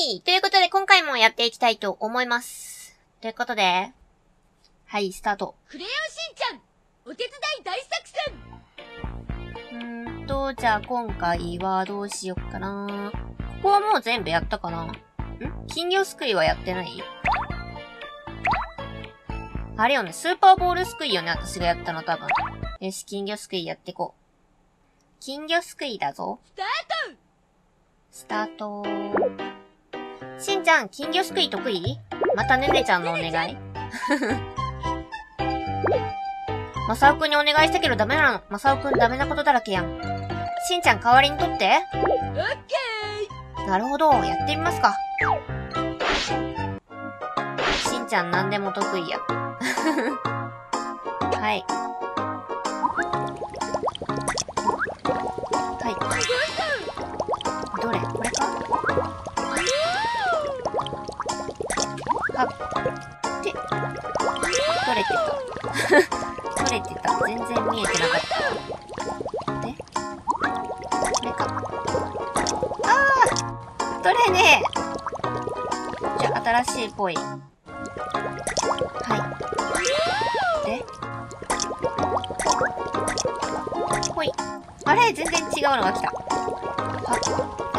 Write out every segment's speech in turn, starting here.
いということで今回もやっていきたいと思います。ということで、はい、スタート。クレヨンしんちゃんお手伝い大作戦うーんと、じゃあ今回はどうしよっかな。ここはもう全部やったかなん？金魚すくいはやってない？あれよね、スーパーボールすくいよね、私がやったの多分。よし、金魚すくいやってこう。金魚すくいだぞ。スタートスタート。しんちゃん、金魚すくい得意？またねねちゃんのお願い。まさおくんにお願いしたけどダメなの。まさおくんダメなことだらけやん。しんちゃん代わりにとってオッケなるほど、やってみますか。しんちゃん何でも得意や。はい。はい。はっ。て。取れてた。取れてた。全然見えてなかった。でこれか。あー取れねえじゃあ、新しいっぽい。はい。でほい。あれ全然違うのが来た。はっ。あ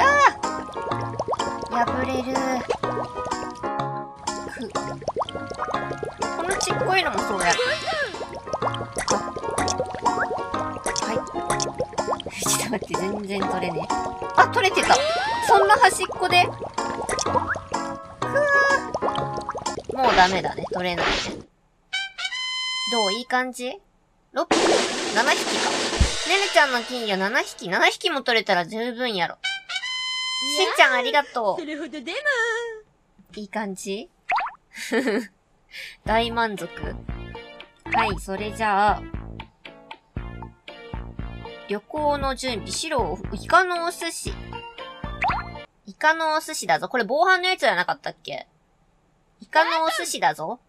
あ破れる。このちっこいのもそうや。はい。ちょっと待って、全然取れねえ。あ、取れてた。そんな端っこで。くわー。もうダメだね。取れないね。どう？いい感じ ?6 匹 ?7 匹か。ねねちゃんの金魚7匹 ?7 匹も取れたら十分やろ。しんちゃんありがとーそれほどでもう。いい感じ？大満足。はい、それじゃあ、旅行の準備、白、イカのお寿司。イカのお寿司だぞ。これ防犯のやつじゃなかったっけ？イカのお寿司だぞ。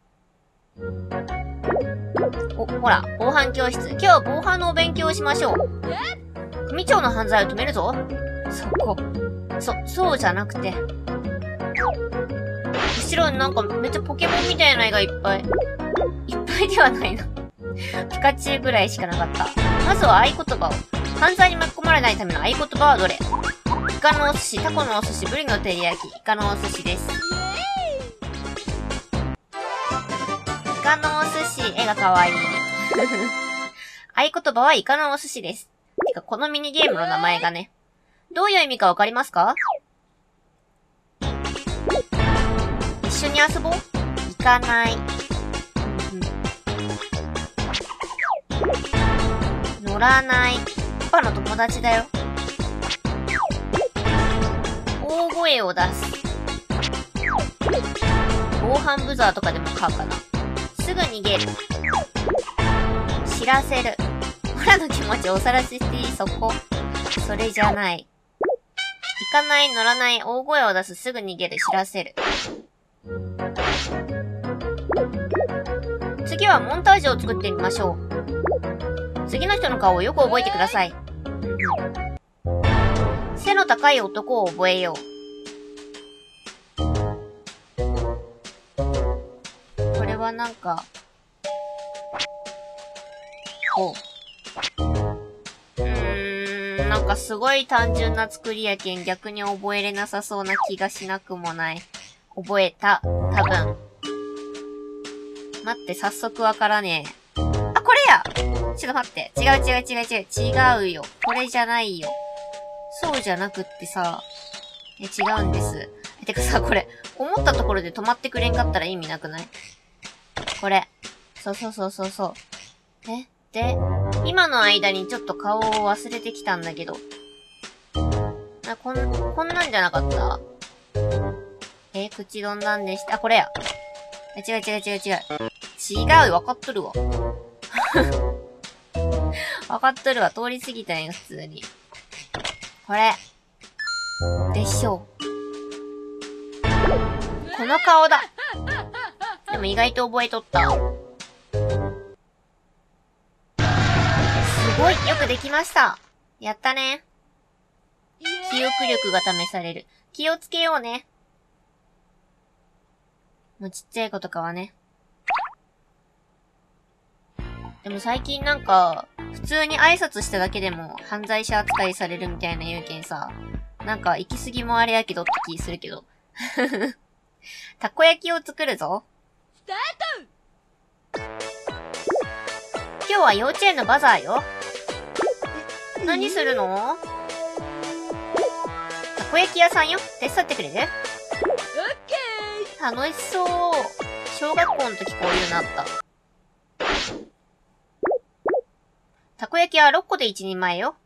お、ほら、防犯教室。今日は防犯のお勉強をしましょう。組長の犯罪を止めるぞ。そこ。そ、そうじゃなくて。後ろになんかめっちゃポケモンみたいな絵がいっぱい。いっぱいではないな。ピカチュウぐらいしかなかった。まずは合言葉を。犯罪に巻き込まれないための合言葉はどれ？イカのお寿司、タコのお寿司、ブリの照り焼き、イカのお寿司です。イカのお寿司、絵がかわいい。合言葉はイカのお寿司です。てか、このミニゲームの名前がね。どういう意味かわかりますか？に遊ぼう行かない。乗らない。パパの友達だよ。大声を出す。防犯ブザーとかでも買うかな。すぐ逃げる。知らせる。オラの気持ちおさらししていい？そこ。それじゃない。行かない、乗らない、大声を出す、すぐ逃げる、知らせる。次はモンタージュを作ってみましょう。次の人の顔をよく覚えてください。背の高い男を覚えよう。これはなんか、ほう。うーん、なんかすごい単純な作りやけん逆に覚えれなさそうな気がしなくもない。覚えた。多分。待って、早速わからねえ。あ、これやちょっと待って。違う違う違う違う。違うよ。これじゃないよ。そうじゃなくってさ。え、違うんです。え、てかさ、これ、思ったところで止まってくれんかったら意味なくない？これ。そうそうそうそうそう。え？で、今の間にちょっと顔を忘れてきたんだけど。あ、こん、こんなんじゃなかった？口どんなんでした。あ、これや。違う違う違う違う。違う、わかっとるわ。わかっとるわ。通り過ぎたんよ、普通に。これ。でしょう。この顔だ。でも意外と覚えとった。すごい、よくできました。やったね。記憶力が試される。気をつけようね。もうちっちゃい子とかはね。でも最近なんか、普通に挨拶しただけでも犯罪者扱いされるみたいな言うけんさ、なんか行き過ぎもあれやけどって気するけど。たこ焼きを作るぞ。スター今日は幼稚園のバザーよ。何？するの？たこ焼き屋さんよ。手伝ってくれる？楽しそう。小学校の時こういうのあった。たこ焼きは6個で1人前よ。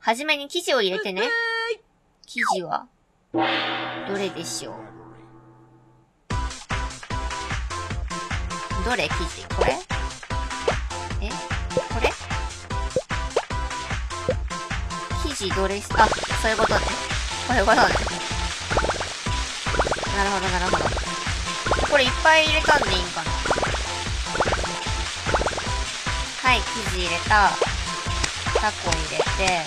はじめに生地を入れてね。生地は、どれでしょうどれ生地？これ？え？これ？生地どれ？し、あ、そういうことね。こういうことね。なるほど、なるほど。これいっぱい入れたんでいいんかなはい、生地入れた。タコ入れて。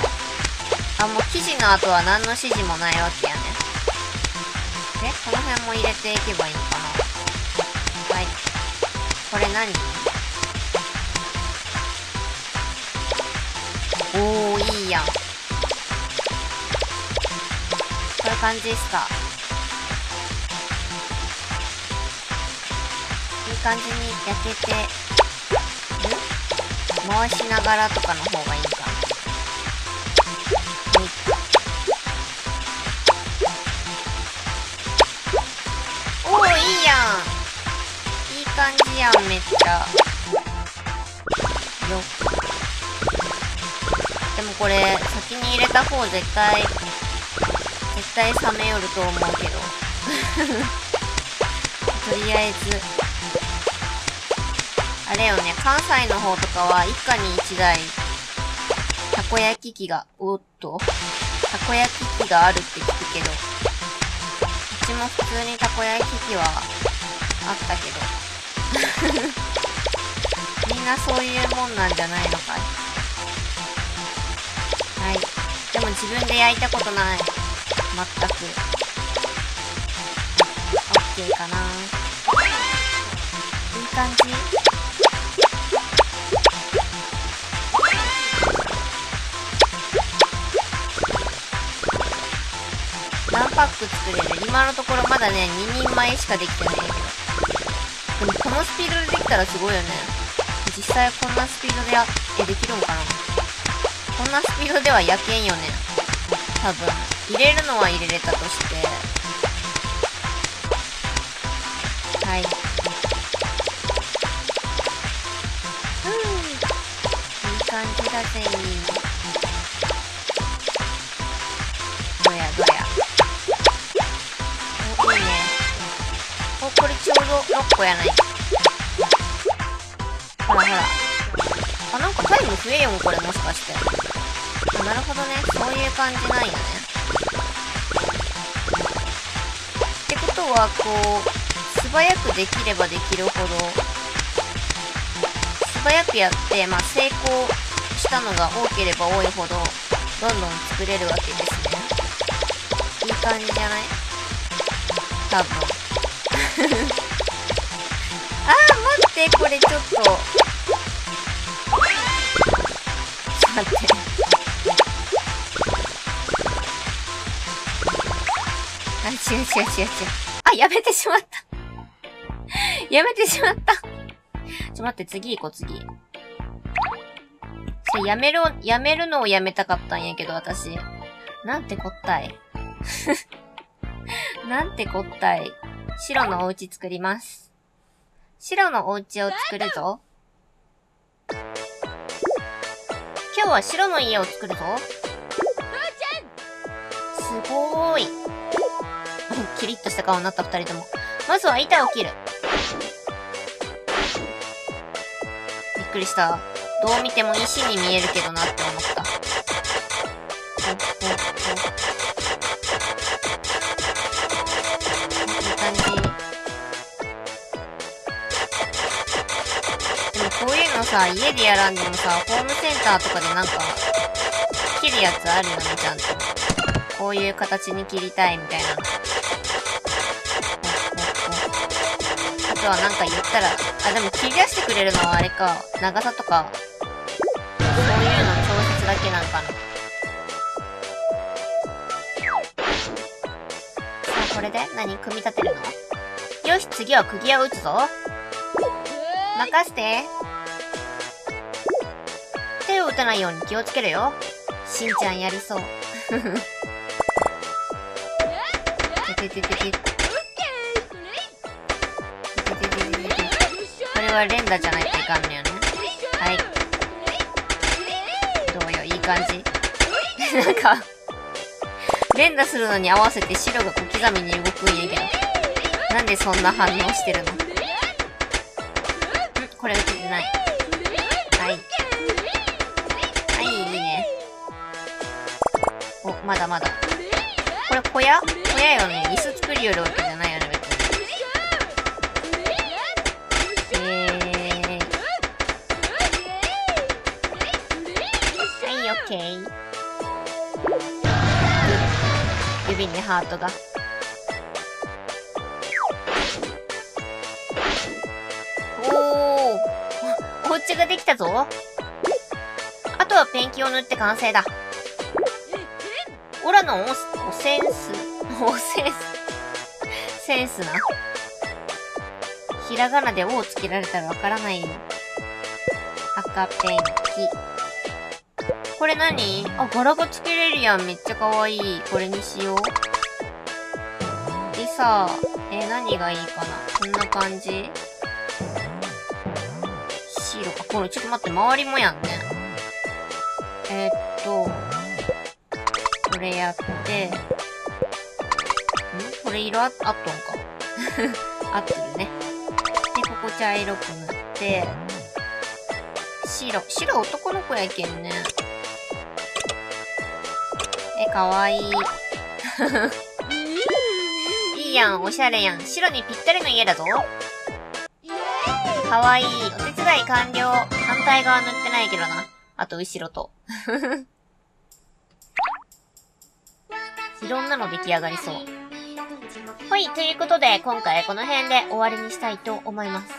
あ、もう生地の後は何の指示もないわけやね。で、この辺も入れていけばいいのかなはい。これ何？おー、いいやん。こういう感じですか。感じに焼けて回しながらとかの方がいいかな。はいお、いいやん。いい感じやん、めっちゃ。よ。でもこれ、先に入れた方絶対、絶対冷めよると思うけど。とりあえず、あれよね、関西の方とかは一家に一台、たこ焼き器が、おっと、たこ焼き器があるって聞くけど、うちも普通にたこ焼き器はあったけど。みんなそういうもんなんじゃないのかいはい。でも自分で焼いたことない。全く。オッケーかな。いい感じパック作れる今のところまだね、2人前しかできてないけど。でもこのスピードでできたらすごいよね。実際こんなスピードでや、え、できるんかなこんなスピードでは焼けんよね。多分。入れるのは入れれたとして。はい。ふぅ。いい感じだぜこれちょうど6個やない。ほらほら。あ、なんかタイム増えよん、これもしかして。あ、なるほどね。そういう感じなんやね。ってことは、こう、素早くできればできるほど、素早くやって、まあ、成功したのが多ければ多いほど、どんどん作れるわけですね。いい感じじゃない？多分。あー、待って、これちょっと。待って。あ、違う違う違う違う。あ、やめてしまった。やめてしまった。ちょっと、待って、次行こう、次。そやめるを、やめるのをやめたかったんやけど、私。なんてこったい。なんてこったい。白のお家作ります。白のお家を作るぞ。今日は白の家を作るぞ。すごーい。キリッとした顔になった二人とも。まずは板を切る。びっくりした。どう見ても石に見えるけどなって思っこういうのさ、家でやらんでもさ、ホームセンターとかでなんか、切るやつあるよね、ちゃんと。こういう形に切りたいみたいなの。ほっほっ人はなんか言ったら、あ、でも切り出してくれるのはあれか、長さとか、そういうの調節だけなんかな。さあ、これで何組み立てるの？よし、次は釘を打つぞ。任せて。を打たないように気をつけるよ。しんちゃんやりそう。ててててて。これは連打じゃないといかんのよね。はい。どうよ、いい感じ。なんか、連打するのに合わせて白が小刻みに動くんやけど。なんでそんな反応してるのこれ打ててな。い。まだまだ。これ小屋？小屋よね。椅子作りよるわけじゃないよね、別に。えー。はい、オッケー。指にハートが。おー。お家ができたぞ。あとはペンキを塗って完成だ。オラのオス、オセンス、センス、センスな。ひらがなで「お」をつけられたらわからないよ。赤ペンキ。これ何？あ、柄がつけれるやん。めっちゃかわいい。これにしよう。でさ、え何がいいかな？こんな感じ白。あ、これちょっと待って、周りもやんね。えーっと、これやって、ん？これ色あ、あっとんか？合ってるね。で、ここ茶色く塗って、白。白男の子やけんね。え、かわいい。いいやん、おしゃれやん。白にぴったりの家だぞ。かわいい。お手伝い完了。反対側塗ってないけどな。あと後ろと。いろんなの出来上がりそう。はい、ということで、今回この辺で終わりにしたいと思います。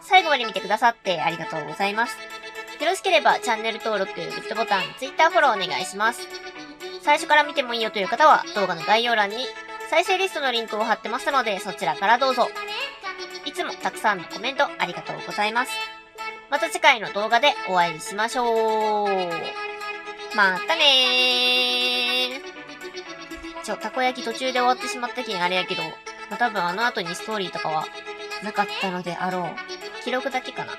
最後まで見てくださってありがとうございます。よろしければチャンネル登録、グッドボタン、Twitter フォローお願いします。最初から見てもいいよという方は動画の概要欄に再生リストのリンクを貼ってますのでそちらからどうぞ。いつもたくさんのコメントありがとうございます。また次回の動画でお会いしましょう。またねー。ちょ、たこ焼き途中で終わってしまったけんあれやけど、まあ、多分あの後にストーリーとかはなかったのであろう。記録だけかな。